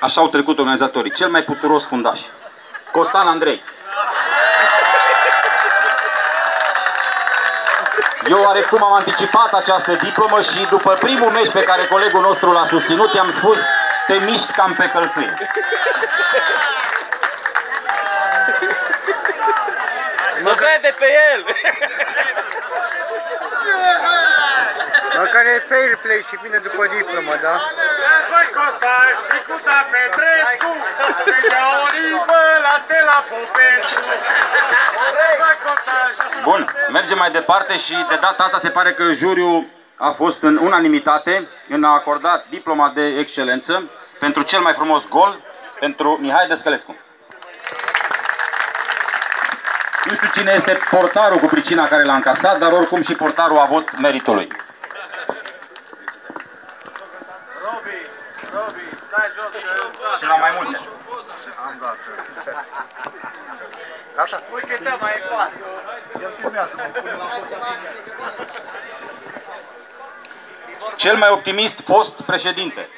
Așa au trecut organizatorii. Cel mai puturos fundaș. Costan Andrei. Eu oarecum am anticipat această diplomă și după primul meci pe care colegul nostru l-a susținut, i-am spus, te miști cam pe călcâie. Să vede pe el! Măcar e fair play și vine după diplomă, da? Război Costa și cu ta Petrescu Se dea o limbă la Stella Popescu Război Costa și Bun, mergem mai departe și de data asta se pare că juriul a fost în unanimitate în a acordat diploma de excelență pentru cel mai frumos gol pentru Mihai Descălescu. Nu știu cine este portarul cu pricina care l-a încasat, dar oricum și portarul a avut meritul lui. Robi, Robi, stai jos Și la mai multe. Gata? Uite, te mai e față Cel mai optimist fost președinte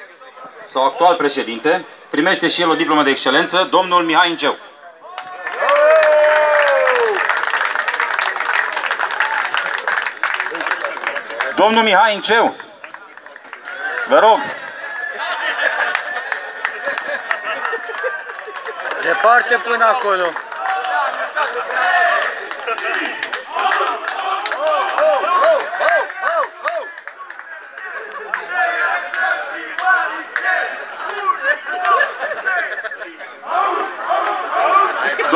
sau actual președinte primește și el o diplomă de excelență, domnul Mihai Inceu. Domnul Mihai Inceu, vă rog, Departe până acolo.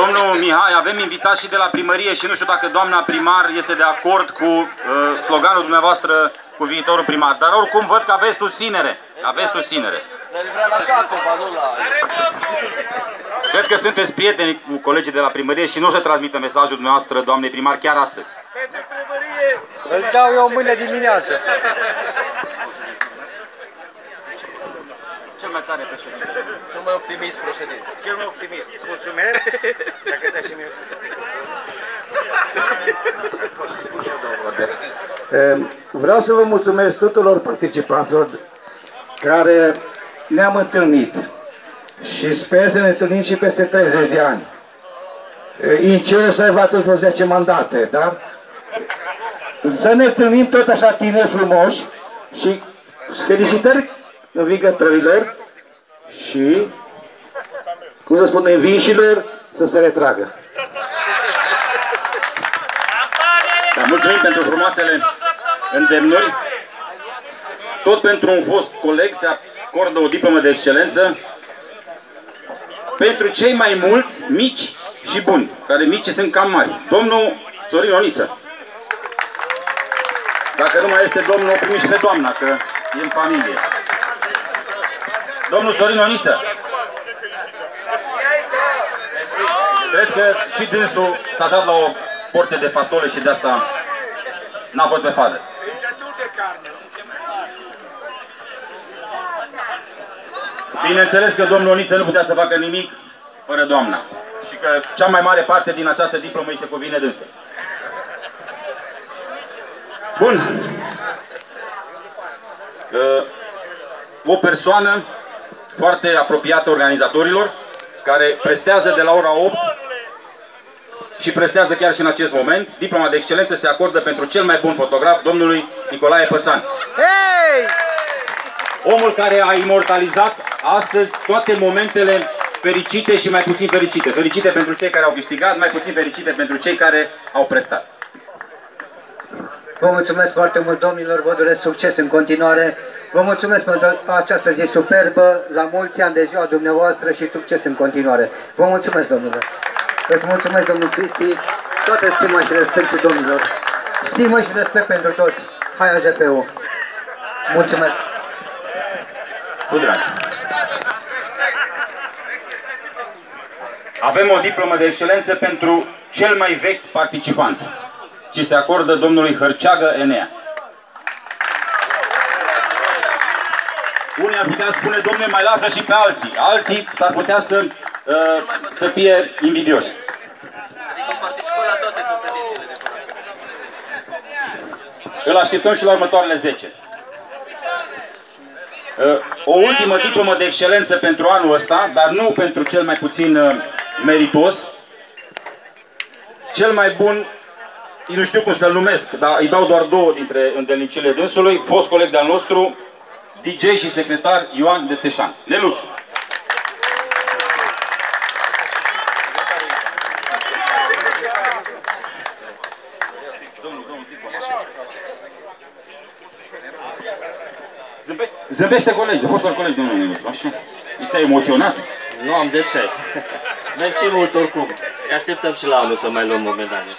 Domnul Mihai, avem invitat și de la primărie și nu știu dacă doamna primar este de acord cu uh, sloganul dumneavoastră cu viitorul primar, dar oricum văd că aveți susținere, aveți susținere. Dar îl vrea la Șacova, nu la... Cred că sunteți prieteni cu colegii de la primărie și nu o să transmită mesajul dumneavoastră, doamnei primar, chiar astăzi. Îl dau eu mâine dimineață. Cel mai tare președinte. Cel mai optimist președinte. Cel mai optimist. Mulțumesc. Dacă te și mie. Ehm, Vreau să vă mulțumesc tuturor participanților care ne-am întâlnit și sper să ne întâlnim și peste 30 de ani. Inceu să aibă atunci vreo 10 mandate, da? Să ne întâlnim tot așa tineri frumoși și felicitări învingătorilor și, cum să spun, învinșilor să se retragă. Da, mulțumim pentru frumoasele îndemnuri. Tot pentru un fost coleg se acordă o diplomă de excelență pentru cei mai mulți mici și buni, care mici sunt cam mari. Domnul Sorin Oniță. Dacă nu mai este domnul, o primi și pe doamna, că e în familie. Domnul Sorin Oniță. Cred că și dânsul s-a dat la o porție de fasole și de asta n-a fost pe fază. Bineînțeles că domnul Oniță nu putea să facă nimic fără doamna. Și că cea mai mare parte din această diplomă îi se cuvine dânsă. Bun. Uh, O persoană foarte apropiată organizatorilor, care prestează de la ora 8 și prestează chiar și în acest moment. Diploma de excelență se acordă pentru cel mai bun fotograf, domnului Nicolae Pățan. Hei! Omul care a imortalizat astăzi toate momentele fericite și mai puțin fericite. Fericite pentru cei care au câștigat, mai puțin fericite pentru cei care au prestat. Vă mulțumesc foarte mult, domnilor, vă doresc succes în continuare. Vă mulțumesc pentru această zi superbă, la mulți ani de ziua dumneavoastră și succes în continuare. Vă mulțumesc, domnule. Îți mulțumesc, domnul Cristi, toată stima și respectul domnilor. Stimă și respect pentru toți. Hai AJP-ul. Mulțumesc. Cu drag. Avem o diplomă de excelență pentru cel mai vechi participant, ci se acordă domnului Hărceagă Enea. Unii ar putea spune, domnule, mai lasă și pe alții. Alții s-ar putea să, uh, să fie invidioși. Adică participă la toate competițiile de până acum. Îl așteptăm și la următoarele 10. Uh, O ultimă diplomă de excelență pentru anul ăsta, dar nu pentru cel mai puțin uh, meritos. Cel mai bun, nu știu cum să-l numesc, dar îi dau doar două dintre îndelnicile dânsului, fost coleg de-al nostru, DJ și secretar Ioan de Teșan. Neluțu! Zâmbește, zâmbește colegi, fost colegi, domnul Neluțu, așa. Este emoționat. Nu am de ce. Mersi mult oricum. Ne așteptăm și la anul să mai luăm o medalie.